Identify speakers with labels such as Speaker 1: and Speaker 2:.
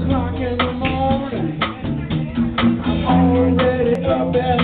Speaker 1: o'clock in the morning. I'm already up and